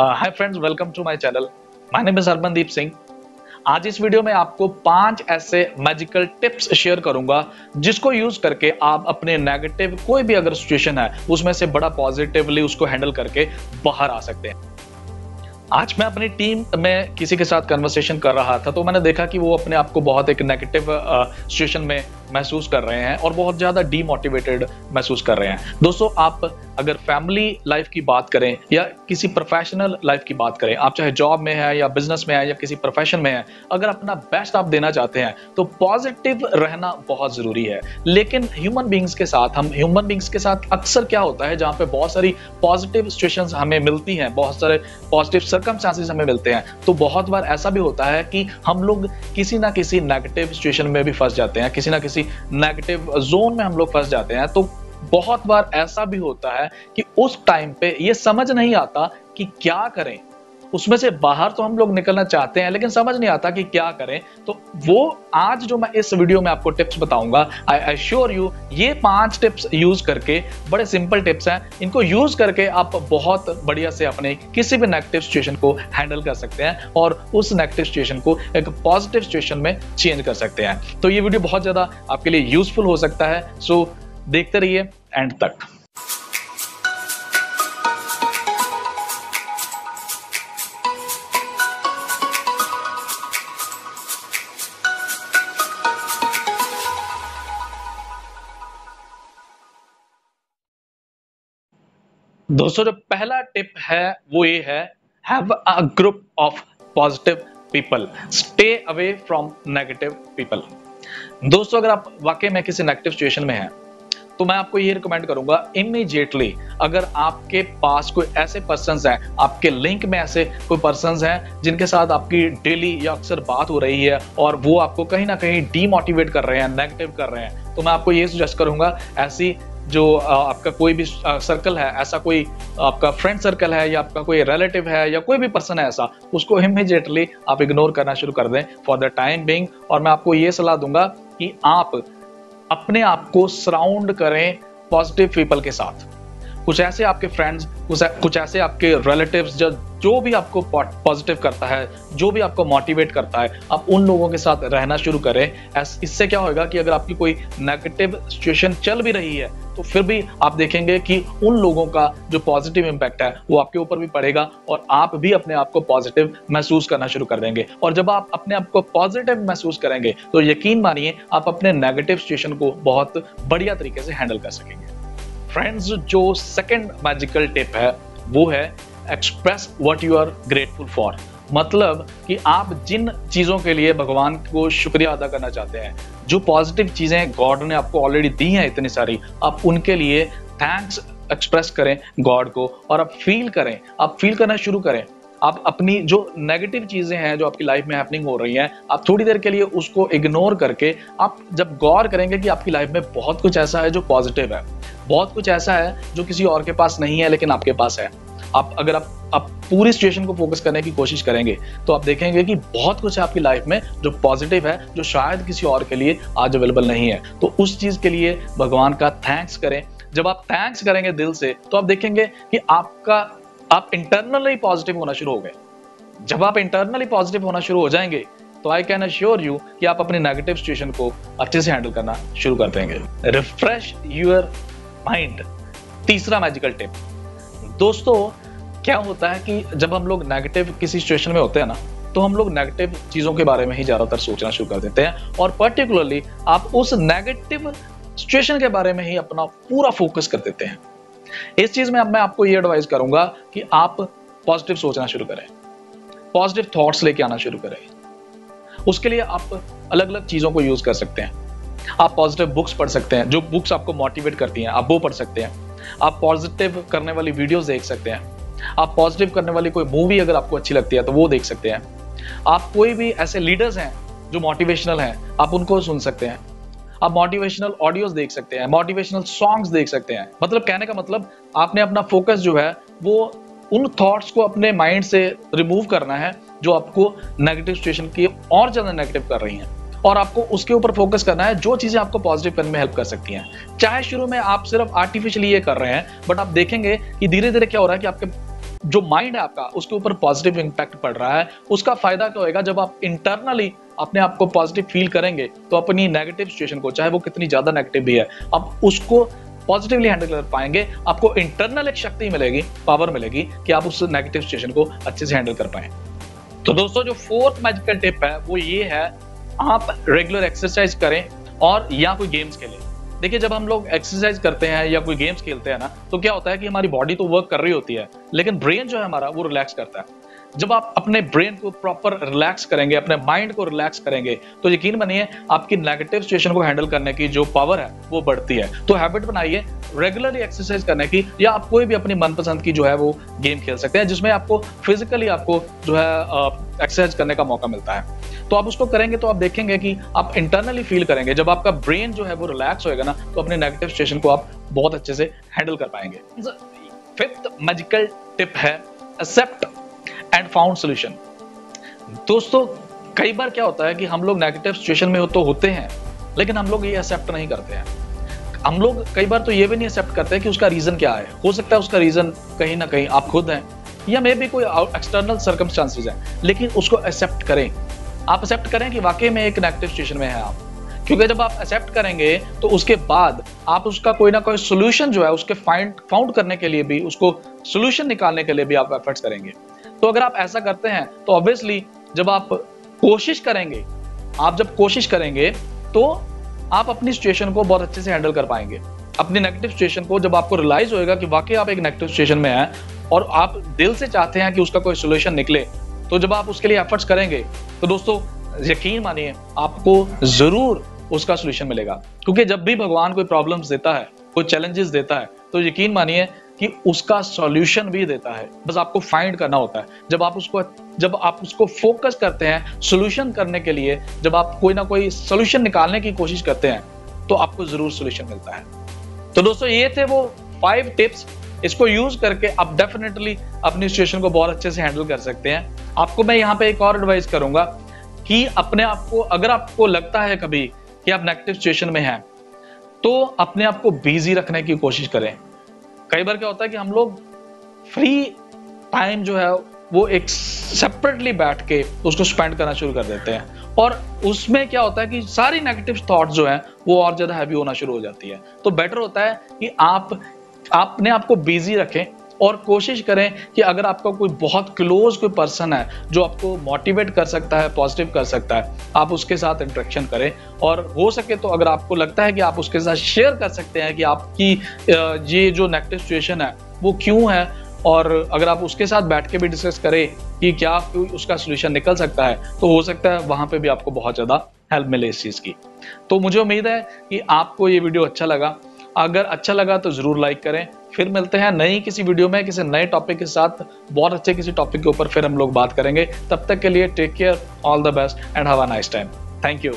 Hi friends welcome to my channel my name is Harmandeep Singh आज इस video में आपको पाँच ऐसे मैजिकल टिप्स शेयर करूँगा, जिसको यूज़ करके आप अपने नेगेटिव कोई भी अगर सिचुएशन है, उसमें से बड़ा पॉजिटिवली उसको हैंडल करके बाहर आ सकते हैं। आज मैं अपनी टीम में किसी के साथ कन्वर्सेशन कर रहा था तो मैंने देखा कि वो अपने आप को बहुत एक नेगेटिव सिचुएशन में महसूस कर रहे हैं और बहुत ज़्यादा डीमोटिवेटेड महसूस कर रहे हैं। दोस्तों, आप अगर फैमिली लाइफ की बात करें या किसी प्रोफेशनल लाइफ की बात करें, आप चाहे जॉब में है या बिज़नेस में है या किसी प्रोफेशन में है, अगर अपना बेस्ट आप देना चाहते हैं तो पॉजिटिव रहना बहुत ज़रूरी है। लेकिन ह्यूमन बींग्स के साथ, हम ह्यूमन बींग्स के साथ अक्सर क्या होता है, जहाँ पे बहुत सारी पॉजिटिव सिचुएशन हमें मिलती हैं, बहुत सारे पॉजिटिव सर्कमस्टांसिस हमें मिलते हैं तो बहुत बार ऐसा भी होता है कि हम लोग किसी ना किसी नेगेटिव सिचुएशन में भी फंस जाते हैं, किसी ना किसी नेगेटिव जोन में हम लोग फंस जाते हैं। तो बहुत बार ऐसा भी होता है कि उस टाइम पे ये समझ नहीं आता कि क्या करें। उसमें से बाहर तो हम लोग निकलना चाहते हैं, लेकिन समझ नहीं आता कि क्या करें। तो वो आज जो मैं इस वीडियो में आपको टिप्स बताऊँगा आई आई श्योर यू ये पाँच टिप्स यूज़ करके, बड़े सिंपल टिप्स हैं, इनको यूज़ करके आप बहुत बढ़िया से अपने किसी भी नेगेटिव सिचुएशन को हैंडल कर सकते हैं और उस नेगेटिव सिचुएशन को एक पॉजिटिव सिचुएशन में चेंज कर सकते हैं। तो ये वीडियो बहुत ज़्यादा आपके लिए यूजफुल हो सकता है। सो देखते रहिए एंड तक। दोस्तों, जो पहला टिप है, वो ये है have a group of positive people stay away from negative people दोस्तों, अगर आप वाकई में किसी नेगेटिव सिचुएशन में हैं तो मैं आपको ये रिकमेंड करूँगा इमीडिएटली अगर आपके पास कोई ऐसे पर्सन हैं, आपके लिंक में ऐसे कोई पर्सन हैं, जिनके साथ आपकी डेली या अक्सर बात हो रही है, और वो आपको कहीं ना कहीं डीमोटिवेट कर रहे हैं नेगेटिव कर रहे हैं तो मैं आपको ये सजेस्ट करूँगा, ऐसी जो आपका कोई भी सर्कल है, ऐसा कोई, आपका फ्रेंड सर्कल है या आपका कोई रिलेटिव है या कोई भी पर्सन है ऐसा, उसको इमिजिएटली आप इग्नोर करना शुरू कर दें फॉर द टाइम बिंग और मैं आपको ये सलाह दूँगा कि आप अपने आप को सराउंड करें पॉजिटिव पीपल के साथ। कुछ ऐसे आपके फ्रेंड्स कुछ ऐसे आपके रिलेटिव्स जो जो भी आपको पॉजिटिव करता है, जो भी आपको मोटिवेट करता है, आप उन लोगों के साथ रहना शुरू करें। इससे क्या होगा कि अगर आपकी कोई नेगेटिव सिचुएशन चल भी रही है तो फिर भी आप देखेंगे कि उन लोगों का जो पॉजिटिव इम्पैक्ट है, वो आपके ऊपर भी पड़ेगा और आप भी अपने आप को पॉजिटिव महसूस करना शुरू कर देंगे। और जब आप अपने आप को पॉजिटिव महसूस करेंगे तो यकीन मानिए, आप अपने नेगेटिव सिचुएशन को बहुत बढ़िया तरीके से हैंडल कर सकेंगे। फ्रेंड्स जो सेकंड मैजिकल टिप है, वो है express what you are grateful for मतलब कि आप जिन चीज़ों के लिए भगवान को शुक्रिया अदा करना चाहते हैं, जो पॉजिटिव चीज़ें गॉड ने आपको ऑलरेडी दी हैं इतनी सारी, आप उनके लिए थैंक्स एक्सप्रेस करें गॉड को और आप फील करें, आप फील करना शुरू करें। आप अपनी जो नेगेटिव चीज़ें हैं, जो आपकी लाइफ में हैपनिंग हो रही हैं, आप थोड़ी देर के लिए उसको इग्नोर करके, आप जब गौर करेंगे कि आपकी लाइफ में बहुत कुछ ऐसा है जो पॉजिटिव है। बहुत कुछ ऐसा है जो किसी और के पास नहीं है, लेकिन आपके पास है। आप, अगर आप आप पूरी सिचुएशन को फोकस करने की कोशिश करेंगे तो आप देखेंगे कि बहुत कुछ है आपकी लाइफ में जो पॉजिटिव है, जो शायद किसी और के लिए आज अवेलेबल नहीं है। तो उस चीज़ के लिए भगवान का थैंक्स करें। जब आप थैंक्स करेंगे दिल से तो आप देखेंगे कि आपका, आप इंटरनली पॉजिटिव होना शुरू हो गए। जब आप इंटरनली पॉजिटिव होना शुरू हो जाएँगे तो आई कैन अश्योर यू कि आप अपनी नेगेटिव सिचुएशन को अच्छे से हैंडल करना शुरू कर देंगे। रिफ्रेश यूर माइंड तीसरा मैजिकल टिप दोस्तों, क्या होता है कि जब हम लोग नेगेटिव किसी सिचुएशन में होते हैं ना तो हम लोग नेगेटिव चीज़ों के बारे में ही ज़्यादातर सोचना शुरू कर देते हैं और पर्टिकुलरली आप उस नेगेटिव सिचुएशन के बारे में ही अपना पूरा फोकस कर देते हैं। इस चीज़ में अब मैं आपको ये एडवाइस करूँगा कि आप पॉजिटिव सोचना शुरू करें। पॉजिटिव थॉट्स लेके आना शुरू करें। उसके लिए आप अलग अलग चीज़ों को यूज़ कर सकते हैं। आप पॉजिटिव बुक्स पढ़ सकते हैं, जो बुक्स आपको मोटिवेट करती हैं, आप वो पढ़ सकते हैं। आप पॉजिटिव करने वाली वीडियोस देख सकते हैं। आप पॉजिटिव करने वाली कोई मूवी अगर आपको अच्छी लगती है तो वो देख सकते हैं। आप कोई भी ऐसे लीडर्स हैं, जो मोटिवेशनल हैं, आप उनको सुन सकते हैं। आप मोटिवेशनल ऑडियोज देख सकते हैं मोटिवेशनल सॉन्ग्स देख सकते हैं। मतलब कहने का मतलब आपने अपना फोकस जो है, वो उन थॉट्स को अपने माइंड से रिमूव करना है, जो आपको नेगेटिव सिचुएशन की और ज़्यादा नेगेटिव कर रही हैं। और आपको उसके ऊपर फोकस करना है, जो चीज़ें आपको पॉजिटिव करने में हेल्प कर सकती हैं। चाहे शुरू में आप सिर्फ़ आर्टिफिशियली ये कर रहे हैं बट आप देखेंगे कि धीरे धीरे क्या हो रहा है कि आपके जो माइंड है आपका, उसके ऊपर पॉजिटिव इंपैक्ट पड़ रहा है। उसका फ़ायदा क्या होगा जब आप इंटरनली अपने आप को पॉजिटिव फील करेंगे तो अपनी नेगेटिव सिचुएशन को, चाहे वो कितनी ज़्यादा नेगेटिव भी है, आप उसको पॉजिटिवली हैंडल कर पाएँगे। आपको इंटरनल एक शक्ति मिलेगी पावर मिलेगी कि आप उस नेगेटिव सिचुएशन को अच्छे से हैंडल कर पाए। तो दोस्तों, जो फोर्थ मैजिकल टिप है, वो ये है आप रेगुलर एक्सरसाइज करें और या कोई गेम्स खेलें। देखिए, जब हम लोग एक्सरसाइज करते हैं या कोई गेम्स खेलते हैं ना तो क्या होता है कि हमारी बॉडी तो वर्क कर रही होती है, लेकिन ब्रेन जो है हमारा, वो रिलैक्स करता है। जब आप अपने ब्रेन को प्रॉपर रिलैक्स करेंगे अपने माइंड को रिलैक्स करेंगे तो यकीन बनिए आपकी नेगेटिव सिचुएशन को हैंडल करने की जो पावर है वो बढ़ती है। तो हैबिट बनाइए रेगुलरली एक्सरसाइज करने की या आप कोई भी अपनी मनपसंद की जो है वो गेम खेल सकते हैं जिसमें आपको फिजिकली आपको जो है एक्सरसाइज करने का मौका मिलता है। तो आप उसको करेंगे तो आप देखेंगे कि आप इंटरनली फील करेंगे। जब आपका ब्रेन जो है वो रिलैक्स होएगा ना तो अपने नेगेटिव सिचुएशन को आप बहुत अच्छे से हैंडल कर पाएँगे। फिफ्थ मैजिकल टिप है एक्सेप्ट एंड फाउंड सोल्यूशन दोस्तों, कई बार क्या होता है कि हम लोग नेगेटिव सिचुएशन में हो तो होते हैं, लेकिन हम लोग ये एक्सेप्ट नहीं करते हैं। हम लोग कई बार तो ये भी नहीं एक्सेप्ट करते हैं कि उसका रीजन क्या है। हो सकता है उसका रीजन कहीं ना कहीं आप खुद हैं, या मे भी कोई एक्सटर्नल सर्कमस्टांसिस है, लेकिन उसको एक्सेप्ट करें। आप एक्सेप्ट करें कि वाकई में एक नेगेटिव सिचुएशन में है आप। क्योंकि जब आप एक्सेप्ट करेंगे तो उसके बाद आप उसका कोई ना कोई सोल्यूशन जो है, उसके फाइंड फाउंड करने के लिए भी, उसको सोल्यूशन निकालने के लिए भी आप एफर्ट्स करेंगे। तो अगर आप ऐसा करते हैं तो ऑब्वियसली जब आप कोशिश करेंगे, आप जब कोशिश करेंगे तो आप अपनी सिचुएशन को बहुत अच्छे से हैंडल कर पाएँगे। अपनी नेगेटिव सिचुएशन को जब आपको रियलाइज़ होएगा कि वाकई आप एक नेगेटिव सिचुएशन में हैं और आप दिल से चाहते हैं कि उसका कोई सोल्यूशन निकले तो जब आप उसके लिए एफर्ट्स करेंगे तो दोस्तों, यकीन मानिए, आपको ज़रूर उसका सोल्यूशन मिलेगा। क्योंकि जब भी भगवान कोई प्रॉब्लम्स देता है, कोई चैलेंजेस देता है तो यकीन मानिए कि उसका सॉल्यूशन भी देता है। बस आपको फाइंड करना होता है। जब आप उसको, जब आप उसको फोकस करते हैं सोल्यूशन करने के लिए, जब आप कोई ना कोई सोल्यूशन निकालने की कोशिश करते हैं तो आपको ज़रूर सोल्यूशन मिलता है। तो दोस्तों, ये थे वो फाइव टिप्स इसको यूज़ करके आप डेफिनेटली अपनी सिचुएशन को बहुत अच्छे से हैंडल कर सकते हैं। आपको मैं यहाँ पे एक और एडवाइस करूँगा कि अपने आप को, अगर आपको लगता है कभी कि आप नेगेटिव सिचुएशन में हैं तो अपने आप को बिज़ी रखने की कोशिश करें। कई बार क्या होता है कि हम लोग फ्री टाइम जो है, वो एक सेपरेटली बैठ के उसको स्पेंड करना शुरू कर देते हैं। और उसमें क्या होता है कि सारी नेगेटिव थॉट्स जो है, वो और ज़्यादा हैवी होना शुरू हो जाती है। तो बेटर होता है कि आप अपने आप को बिज़ी रखें और कोशिश करें कि अगर आपका कोई बहुत क्लोज कोई पर्सन है जो आपको मोटिवेट कर सकता है, पॉजिटिव कर सकता है, आप उसके साथ इंट्रेक्शन करें। और हो सके तो अगर आपको लगता है कि आप उसके साथ शेयर कर सकते हैं कि आपकी ये जो नेगेटिव सिचुएशन है, वो क्यों है? और अगर आप उसके साथ बैठ के भी डिस्कस करें कि क्या उसका सोल्यूशन निकल सकता है तो हो सकता है वहाँ पे भी आपको बहुत ज़्यादा हेल्प मिले इस चीज़ की। तो मुझे उम्मीद है कि आपको ये वीडियो अच्छा लगा। अगर अच्छा लगा तो ज़रूर लाइक करें। फिर मिलते हैं नई किसी वीडियो में, किसी नए टॉपिक के साथ। बहुत अच्छे किसी टॉपिक के ऊपर फिर हम लोग बात करेंगे। तब तक के लिए take care all the best and have a nice time thank you